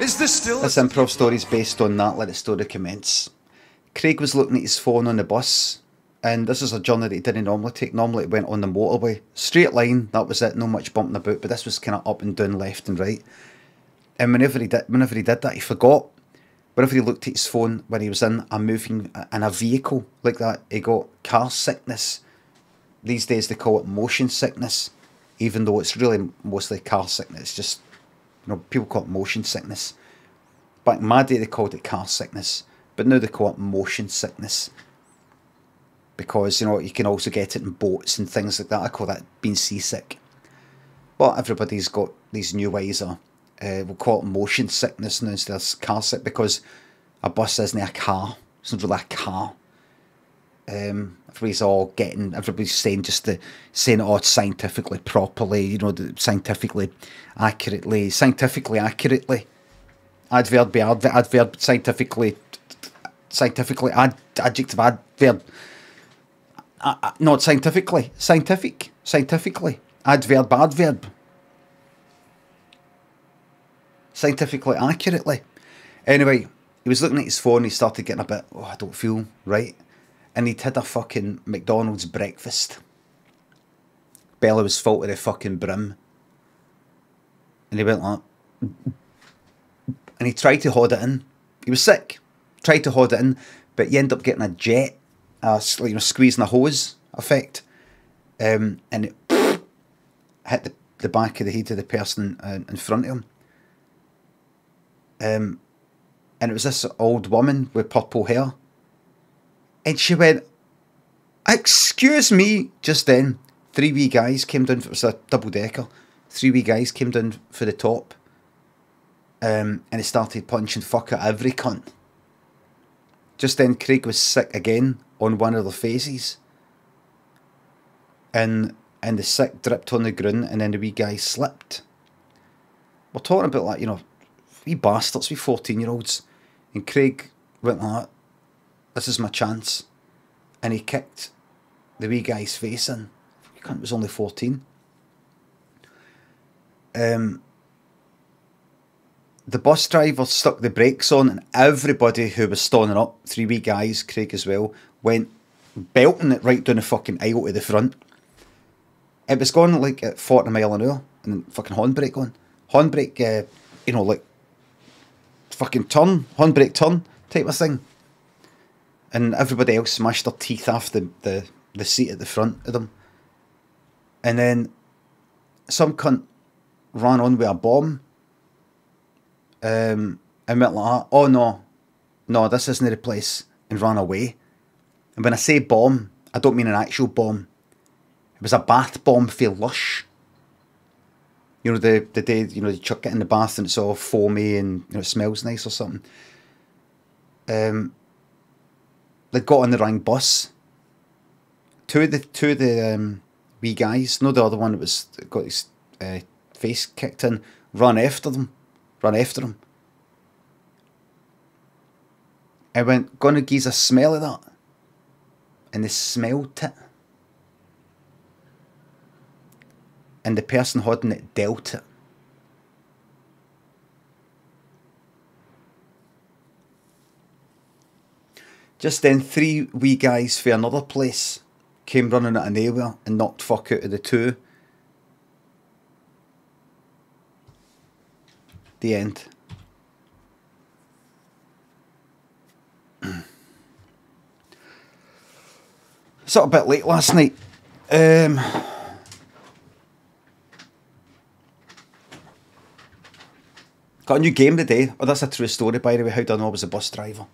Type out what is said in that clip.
Is this still? This improv story is based on that. Let the story commence. Craig was looking at his phone on the bus, and this is a journey that he didn't normally take. Normally, it went on the motorway, straight line. That was it. No much bumping about. But this was kind of up and down, left and right. And whenever he did, whenever he did that, he forgot. Whenever he looked at his phone when he was in a moving in a vehicle like that, he got car sickness. These days they call it motion sickness, even though it's really mostly car sickness. It's just you know people call it motion sickness. Back in my day they called it car sickness, but now they call it motion sickness because you know you can also get it in boats and things like that. I call that being seasick. But everybody's got these new ways of uh, we'll call it motion sickness instead of car sick because a bus isn't a car. It's not really a car. Um, everybody's all getting, everybody's saying just the saying it all scientifically properly, you know, scientifically accurately, scientifically accurately. Adverb, adverb, adverb, scientifically, scientifically, ad, adjective, adverb. Uh, uh, not scientifically, scientific, scientifically, adverb, adverb scientifically accurately. Anyway, he was looking at his phone, he started getting a bit, oh, I don't feel right. And he'd had a fucking McDonald's breakfast. Bella was full to the fucking brim. And he went like, and he tried to hold it in. He was sick, tried to hold it in, but you end up getting a jet, uh, you know, squeezing a hose effect. Um, and it hit the, the back of the head of the person uh, in front of him. Um, and it was this old woman with purple hair. And she went, Excuse me, just then. Three wee guys came down, it was a double decker. Three wee guys came down for the top. Um, and he started punching fuck at every cunt. Just then, Craig was sick again on one of the faces. And and the sick dripped on the ground, and then the wee guy slipped. We're talking about like, you know, we bastards, we 14 year olds. And Craig went like. This is my chance. And he kicked the wee guy's face in. He was only 14. Um, the bus driver stuck the brakes on, and everybody who was standing up, three wee guys, Craig as well, went belting it right down the fucking aisle to the front. It was going like at 40 mile an hour, and fucking horn handbrake on. Handbrake, uh, you know, like fucking turn, horn handbrake turn type of thing. And everybody else smashed their teeth off the, the, the seat at the front of them. And then some cunt ran on with a bomb. Um, and went like, oh no, no, this isn't the place, and ran away. And when I say bomb, I don't mean an actual bomb. It was a bath bomb for lush you know, the the day you know you chuck it in the bath and it's all foamy and you know it smells nice or something. Um, they got on the wrong bus. Two of the two of the um, wee guys, no, the other one that was got his uh, face kicked in, run after them, run after him. I went, gonna give a smell of that, and they smelled it. and the person holding it dealt it. Just then, three wee guys for another place came running out of nowhere and knocked fuck out of the two. The end. sort of a bit late last night. Um, Got a new game today. Oh, that's a true story, by the way. How do I know I was a bus driver?